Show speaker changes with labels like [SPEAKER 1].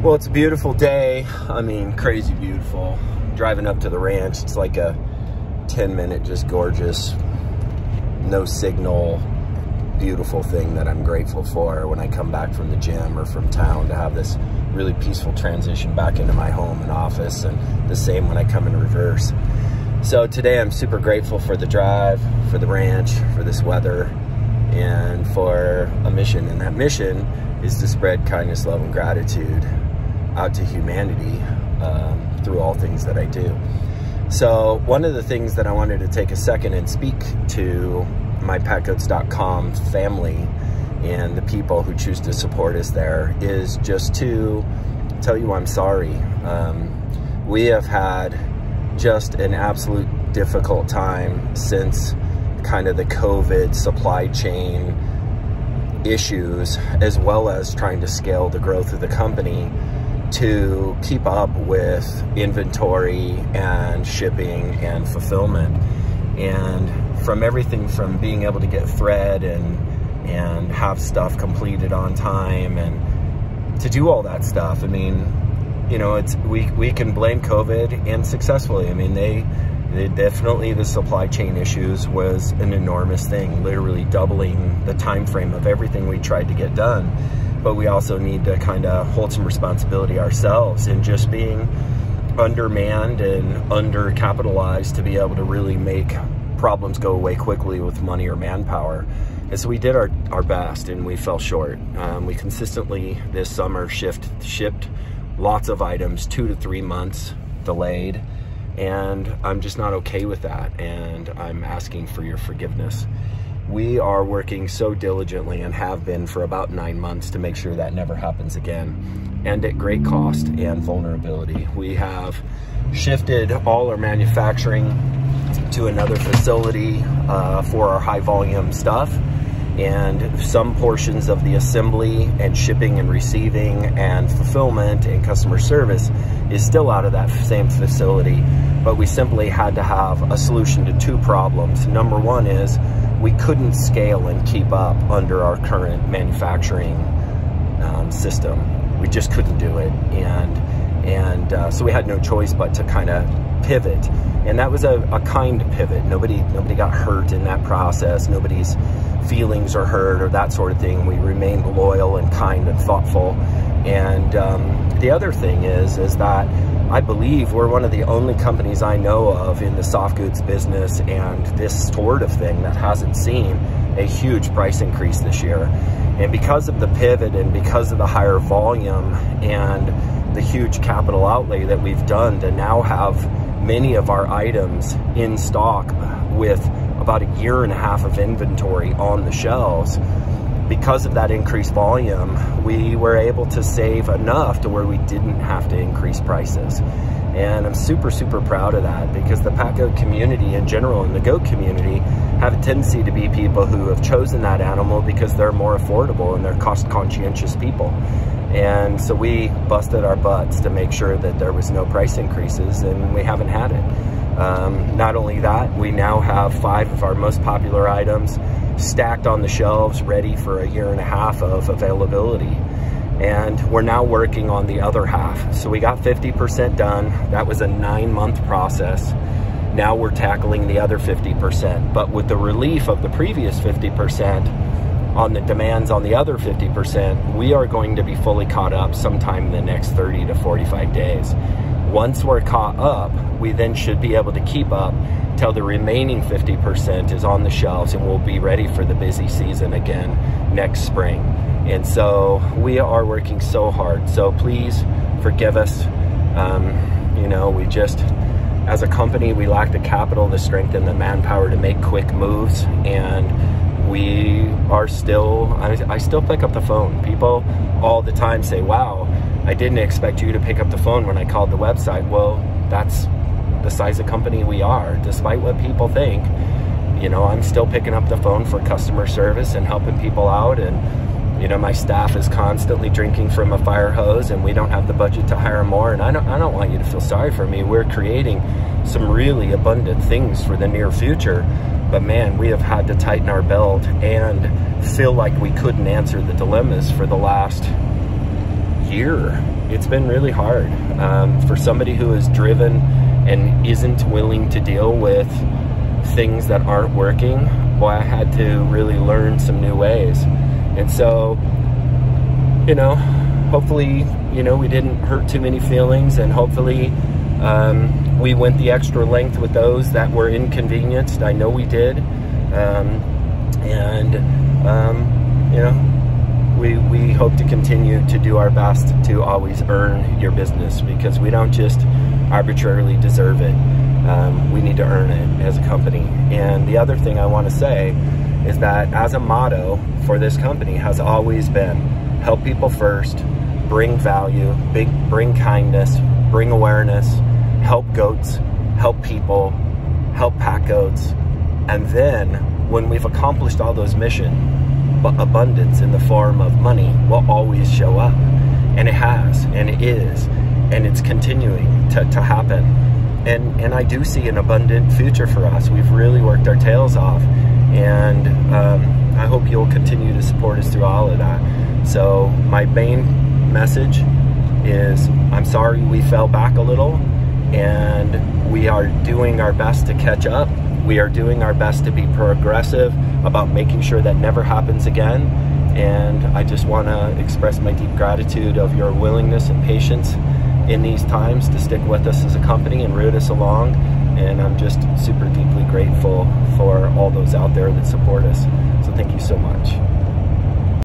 [SPEAKER 1] Well, it's a beautiful day. I mean, crazy beautiful. Driving up to the ranch, it's like a 10 minute, just gorgeous, no signal, beautiful thing that I'm grateful for when I come back from the gym or from town to have this really peaceful transition back into my home and office and the same when I come in reverse. So today I'm super grateful for the drive, for the ranch, for this weather, and for a mission. And that mission is to spread kindness, love, and gratitude out to humanity um, through all things that I do. So one of the things that I wanted to take a second and speak to my packgoats.com family and the people who choose to support us there is just to tell you I'm sorry. Um, we have had just an absolute difficult time since kind of the COVID supply chain issues, as well as trying to scale the growth of the company to keep up with inventory and shipping and fulfillment. And from everything from being able to get thread and and have stuff completed on time and to do all that stuff. I mean, you know, it's we we can blame COVID and successfully. I mean, they they definitely the supply chain issues was an enormous thing, literally doubling the time frame of everything we tried to get done but we also need to kind of hold some responsibility ourselves in just being undermanned and undercapitalized to be able to really make problems go away quickly with money or manpower. And so we did our, our best and we fell short. Um, we consistently this summer shift, shipped lots of items, two to three months delayed. And I'm just not okay with that. And I'm asking for your forgiveness we are working so diligently and have been for about nine months to make sure that never happens again and at great cost and vulnerability. We have shifted all our manufacturing to another facility uh, for our high volume stuff. And some portions of the assembly and shipping and receiving and fulfillment and customer service is still out of that same facility. But we simply had to have a solution to two problems. Number one is we couldn't scale and keep up under our current manufacturing um, system. We just couldn't do it, and and uh, so we had no choice but to kind of pivot, and that was a, a kind pivot. Nobody nobody got hurt in that process. Nobody's feelings are hurt or that sort of thing. We remained loyal and kind and thoughtful. And um, the other thing is is that I believe we're one of the only companies I know of in the soft goods business and this sort of thing that hasn't seen a huge price increase this year. And because of the pivot and because of the higher volume and the huge capital outlay that we've done to now have many of our items in stock with about a year and a half of inventory on the shelves, because of that increased volume, we were able to save enough to where we didn't have to increase prices. And I'm super, super proud of that because the pack Goat community in general and the goat community have a tendency to be people who have chosen that animal because they're more affordable and they're cost conscientious people. And so we busted our butts to make sure that there was no price increases and we haven't had it. Um, not only that, we now have five of our most popular items stacked on the shelves ready for a year and a half of availability. And we're now working on the other half. So we got 50% done. That was a nine month process. Now we're tackling the other 50%. But with the relief of the previous 50% on the demands on the other 50%, we are going to be fully caught up sometime in the next 30 to 45 days. Once we're caught up, we then should be able to keep up till the remaining 50% is on the shelves and we'll be ready for the busy season again next spring. And so we are working so hard. So please forgive us. Um, you know, we just, as a company, we lack the capital, the strength, and the manpower to make quick moves. And we are still, I, I still pick up the phone. People all the time say, wow, I didn't expect you to pick up the phone when I called the website. Well, that's the size of company we are, despite what people think. You know, I'm still picking up the phone for customer service and helping people out and you know, my staff is constantly drinking from a fire hose and we don't have the budget to hire more and I don't I don't want you to feel sorry for me. We're creating some really abundant things for the near future. But man, we have had to tighten our belt and feel like we couldn't answer the dilemmas for the last year it's been really hard um, for somebody who is driven and isn't willing to deal with things that aren't working. Boy, I had to really learn some new ways. And so, you know, hopefully, you know, we didn't hurt too many feelings and hopefully um, we went the extra length with those that were inconvenienced. I know we did. Um, and, um, you know, we, we hope to continue to do our best to always earn your business because we don't just arbitrarily deserve it. Um, we need to earn it as a company. And the other thing I want to say is that as a motto for this company has always been help people first, bring value, big, bring kindness, bring awareness, help goats, help people, help pack goats. And then when we've accomplished all those missions, abundance in the form of money will always show up. And it has, and it is, and it's continuing to, to happen. And, and I do see an abundant future for us. We've really worked our tails off. And um, I hope you'll continue to support us through all of that. So, my main message is I'm sorry we fell back a little, and we are doing our best to catch up we are doing our best to be progressive about making sure that never happens again. And I just want to express my deep gratitude of your willingness and patience in these times to stick with us as a company and root us along. And I'm just super deeply grateful for all those out there that support us. So thank you so much.